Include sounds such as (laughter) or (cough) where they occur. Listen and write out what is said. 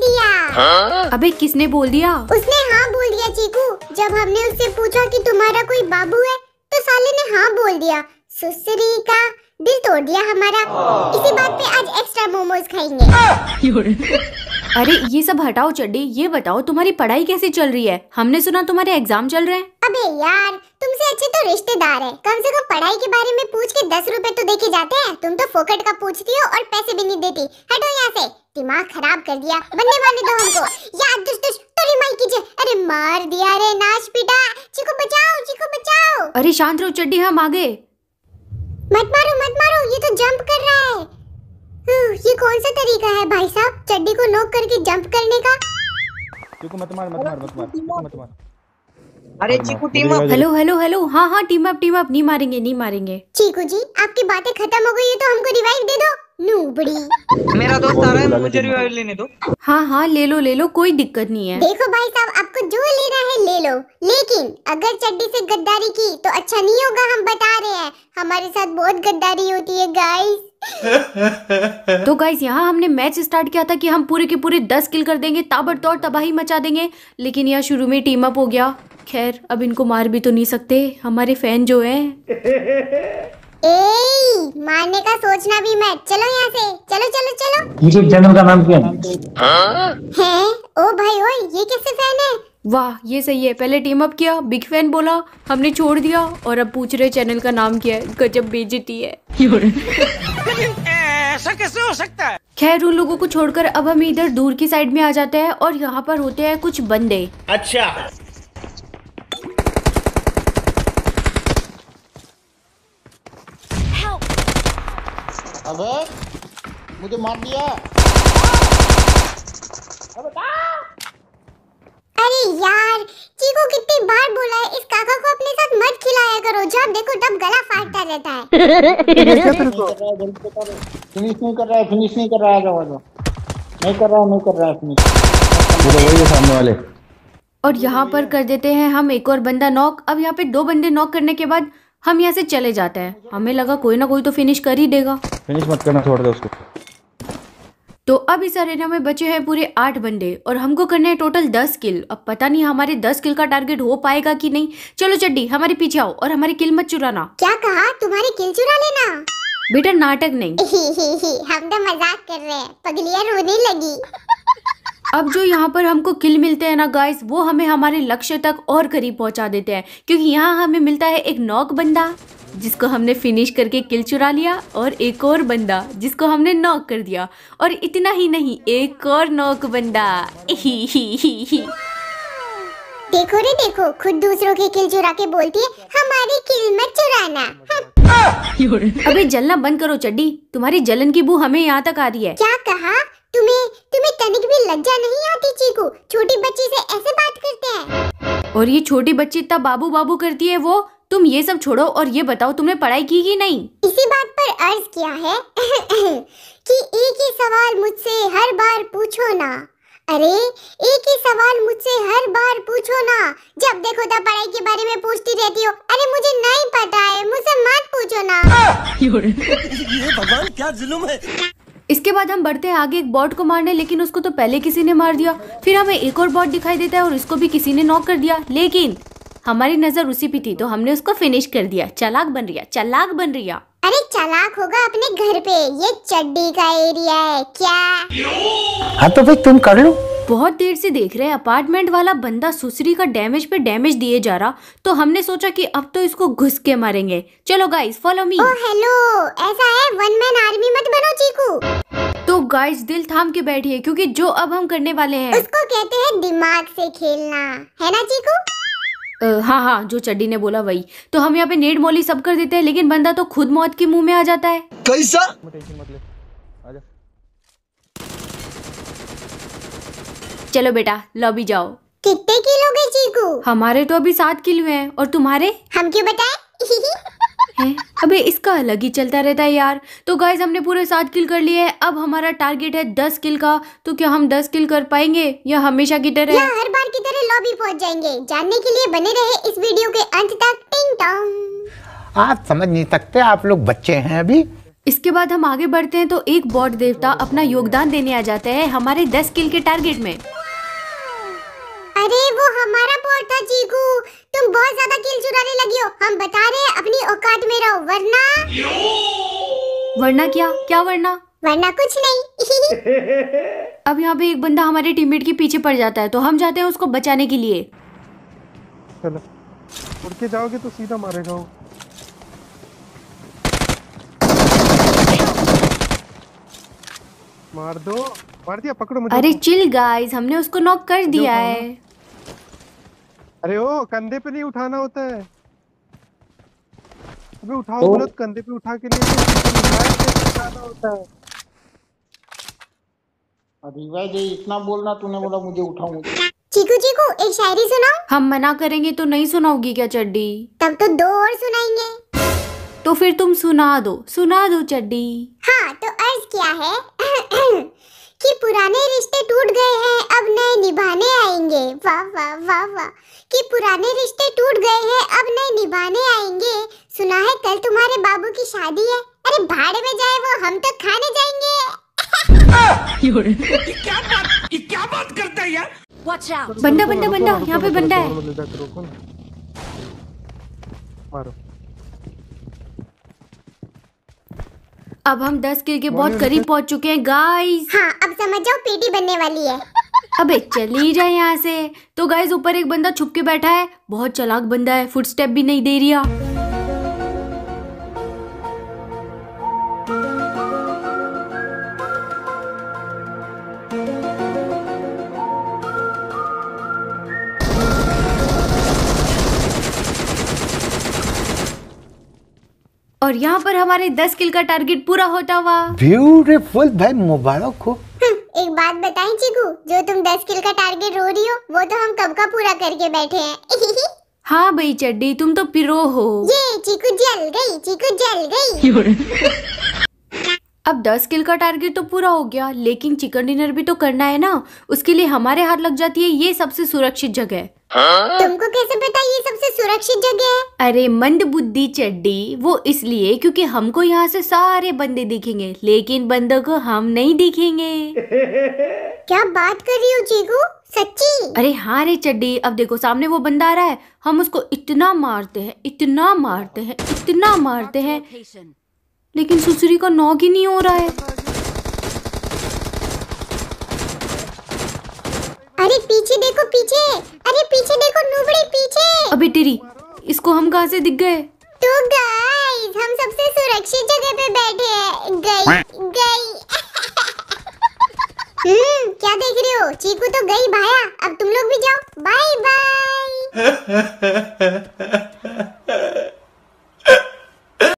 दिया। अबे किसने बोल दिया? उसने हाँ बोल दिया चीकू। जब हमने उससे पूछा कि तुम्हारा कोई बाबू है तो साले ने हाँ बोल दिया। सुसरी का दिल तोड़ दिया हमारा। इसी बात पे आज एक्स्ट्रा मोमोज खाएँगे। अरे ये सब हटाओ चड्डी। ये बताओ तुम्हारी पढ़ाई कैसे चल रही है? हमने सुना तुम्हारे एग्ज़ाम चल रहे हैं। अबे यार तुमसे अच्छे तो रिश्तेदार है। कम से कम पढ़ाई के बारे में पूछ के दस रुपए तो देके जाते हैं। तुम तो फोकट का पूछती हो और पैसे भी नहीं देती। हटो दिमाग खराब कर दिया बनने वाले दो हमको। यार दुश दुश तेरी माई कीजिए। अरे मार दिया रे नाच पिटा। चिको बचाओ चिको बचाओ। अरे शांत रहो चड्डी हम आगे। मत मारो मत मारो ये तो जंप कर रहा है। ये कौन सा तरीका है भाई साहब चड्डी को नोक करके जंप करने का? चीकू मत मार मत मार मत मार चीकू मत मार। अरे Chiku team up hello hello hello हाँ हाँ टीम अप टीम अप नहीं मारेंगे नहीं मारेंगे। चीकू जी आपकी बातें खत्म हो गई है तो हमको रिवाइव दे दो। नूबड़ी मेरा दोस्त आ रहा है मुझे रिवाइव लेने दो। हाँ हाँ ले लो ले लो कोई दिक्कत नहीं है। देखो भाई साहब आपको जो लेना है ले लो। लेकिन अगर चड्डी से गद्दारी की तो अच्छा नहीं होगा हम बता रहे हैं। हमारे साथ बहुत गद्दारी होती है गाइस (laughs) तो गाइस यहाँ हमने मैच स्टार्ट किया था कि हम पूरे के पूरे दस किल कर देंगे ताबड़तोड़ तबाही मचा देंगे। लेकिन यहाँ शुरू में टीम अप हो गया। खैर अब इनको मार भी तो नहीं सकते। हमारे फ़ैन जो हैं। (laughs) ए मारने का सोचना भी मत। चलो यहाँ से। चलो चलो चलो। यूट्यूब चैनल का नाम क्या? है? हैं ओ भाई ओए ये कैसे फ़ैन है? वाह ये सही है। पहले टीम अप किया बिग फ़ैन बोला हमने छोड़ दिया और अब पूछ रहे चैनल का नाम क्या है? गजब बेइज्जती है। ऐसा कैसे हो सकता है? खैर उन लोगों को छोड़कर अब हम इधर दूर की साइड में आ जाते हैं और यहाँ पर होते हैं कुछ बंदे। अच्छा। अबे मुझे मार दिया। अरे यार चीकू कितनी बार बोला है इस काका को अपने साथ मत खिलाया करो। जब देखो तब गला फाटता रहता है। फिनिश नहीं कर रहा है फिनिश नहीं कर रहा है जाओ जाओ। नहीं कर रहा है नहीं कर रहा है फिनिश वही है सामने वाले। और यहाँ पर कर देते हैं हम एक और बंदा नॉक अब यहाँ पे दो बंदे नॉक करने के बाद हम यहाँ से चले जाते हैं। हमें लगा कोई ना कोई तो फिनिश कर ही देगा। फिनिश मत करना छोड़ दे उसको। तो अब इस अरेना में बचे हैं पूरे आठ बंदे। और हमको करने हैं टोटल दस किल अब पता नहीं हमारे दस किल का टारगेट हो पाएगा कि नहीं। चलो चड्डी हमारे पीछे आओ और हमारी किल मत चुराना। क्या कहा? तुम्हारी किल चुरा लेना। बेटा नाटक नहीं। ही ही ही हम तो मज़ाक कर रहे हैं। पगलियाँ रोने लगी। (laughs) अब जो यहाँ पर हमको किल मिलते हैं ना गाइस वो हमें हमारे लक्ष्य तक और करीब पहुँचा देते हैं। क्योंकि यहाँ हमें मिलता है एक नॉक बंदा जिसको हमने फिनिश करके किल चुरा लिया और एक और बंदा जिसको हमने नॉक कर दिया। और इतना ही नहीं एक और नॉक बंदा। ही ही ही ही देखो रे देखो खुद दूसरों की किल चुरा के बोलती है हमारी किल मत चुराना। हम, अबे जलना बंद करो चड्डी। तुम्हारी जलन की बू हमें यहाँ तक आ रही है। क्या कहा? लज्जा नहीं आती चीकू? छोटी बच्ची से ऐसे बात करते हैं। और ये छोटी बच्ची इतना बाबू बाबू करती है वो? तुम ये सब छोड़ो और ये बताओ तुमने पढ़ाई की कि नहीं? इसी बात पर अर्ज़ किया है (laughs) कि एक ही सवाल मुझसे हर बार पूछो ना। अरे एक ही सवाल मुझसे हर बार पूछो ना। जब देखो तब पढ़ाई के बारे में पूछती रहती हो। अरे मुझे नहीं पता है मुझसे मत पूछो ना। ये भगवान क्या जुल्म है? इसके बाद हम बढ़ते हैं आगे। एक बॉट को मारने लेकिन उसको तो पहले किसी ने मार दिया। फिर हमें एक और बॉट दिखाई देता है और उसको भी किसी ने नॉक कर दिया। लेकिन हमारी नज़र उसी पे थी तो हमने उसको फिनिश कर दिया। चलाक बन रिया चलाक चालाक बन रिया। अरे चलाक होगा अपने घर पे। ये चड्डी का एरिया है क्या? हाँ तो भाई तुम कर लो। बहुत देर से देख रहे हैं। अपार्टमेंट वाला बंदा सुसरी का डैमेज पे डैमेज दिए जा रहा तो हमने सोचा कि अब तो इसको घुस के मारेंगे। चलो गाइस फॉलो मी ओ हेलो ऐसा है? वन मैन आर्मी मत बनो चीकू। तो गाइस दिल थाम के बैठिए क्योंकि जो अब हम करने वाले हैं। उसको कहते हैं दिमाग से खेलना है ना चीकू? हाँ हाँ जो चड्डी ने बोला वही। तो हम यहाँ पे नेट मोली सब कर देते हैं लेकिन बंदा तो खुद मौत के मुँह में आ जाता है। कैसा टेंशन मत ले आजा चलो बेटा लॉबी जाओ। कितने किलो गए चीकू? हमारे तो अभी सात किलो हैं और तुम्हारे? हम क्यों बताए? हैं? अबे इसका अलग ही चलता रहता है यार। तो गाइज़ हमने पूरे सात किल कर लिए हैं। अब हमारा टारगेट है दस किल का। तो क्या हम दस किल कर पाएँगे? या हमेशा की या तरह हर बार की तरह लॉबी पहुँच जाएँगे। जानने के लिए बने रहे इस वीडियो के अंत तक। टिंग टोंग आप समझ नहीं सकते आप लोग बच्चे हैं अभी। इसके बाद हम आगे बढ़ते हैं तो एक बॉट देवता अपना योगदान देने आ जाता है हमारे 10 किल के टारगेट में। अरे वो हमारा बॉट था चीकू तुम बहुत ज़्यादा किल चुराने लगी हो। हम बता रहे हैं अपनी औकात में रहो। वरना वरना क्या? क्या वरना? वरना कुछ नहीं। (laughs) अब यहाँ पे एक बंदा हमारे टीममेट के पीछे पड़ जाता है तो हम जाते हैं उसको बचाने के लिए। चलो। उड़ के जाओगे तो सीधा मारेगा वो। मार दो। मार दिया पकड़ो मुझे। अरे चिल गाइस हमने उसको नॉक कर दिया है। अरे ओ कंधे पे नहीं उठाना होता है। अबे उठाओ तो? बोलो तो कंधे पे उठा के लिए तो उठाना होता है? इतना बोलना तूने बोला मुझे उठाओ मुझे चीकू चीकू एक शायरी सुनाओ। हम मना करेंगे तो नहीं सुनाओगी क्या चड्डी? तब तो दो और सुनाएँगे। तो फिर तुम सुना दो सुना दो चड्डी। हाँ तो अर्ज़ क्या है? कि पुराने रिश्ते टूट गए हैं अब नए निभाने आएँगे। वाह वाह वाह वाह। कि पुराने रिश्ते टूट गए हैं अब नए निभाने आएँगे। सुना है कल तुम्हारे बाबू की शादी है। अरे भाड़े में जाए वो हम तो खाने जाएँगे। ये क्या बात करता है यार? बंदा बंदा बंदा यहाँ पे बंदा है। अब हम 10 किल के बहुत करीब पहुँच चुके हैं गाइस हाँ अब समझ जाओ पीटी बनने वाली है। अबे चली जाए यहाँ से। तो गाइस ऊपर एक बंदा छुप के बैठा है। बहुत चलाक बंदा है। फुटस्टेप भी नहीं दे रिया और यहाँ पर हमारे 10 किल का टारगेट पूरा होता हुआ। ब्यूटीफुल भाई मुबारक हो। (laughs) एक बात बताएँ चिकू जो तुम 10 किल का टारगेट रो रही हो वो तो हम कब का पूरा करके बैठे हैं? (laughs) हाँ भाई चड्डी तुम तो पिरो हो। ये चीकू जल गई चीकू जल गई। (laughs) अब 10 किल का टारगेट तो पूरा हो गया लेकिन चिकन डिनर भी तो करना है ना। उसके लिए हमारे हाथ लग जाती है ये सबसे सुरक्षित जगह है। तुमको कैसे पता ये सबसे सुरक्षित जगह है? अरे मंद बुद्धि चड्डी वो इसलिए क्योंकि हमको यहाँ से सारे बंदे दिखेंगे लेकिन बंदों को हम नहीं दिखेंगे। (laughs) क्या बात कर रही हो चीकू? सच्ची? अरे हाँ रे चड्डी अब देखो सामने वो बंदा आ रहा है हम उसको इतना मारते हैं इतना मारते हैं इतना मारते हैं। लेकिन सुसरी का नॉक ही नहीं हो रहा है। अरे पीछे देखो पीछे। अरे पीछे देखो नुबड़ी पीछे। अबे तेरी इसको हम कहाँ से दिख गए? तो गाइस हम सबसे सुरक्षित जगह पे बैठे हैं। गई गई। (laughs) हम्म क्या देख रहे हो? चीकू तो गई भाया। अब तुम लोग भी जाओ। Bye bye. (laughs)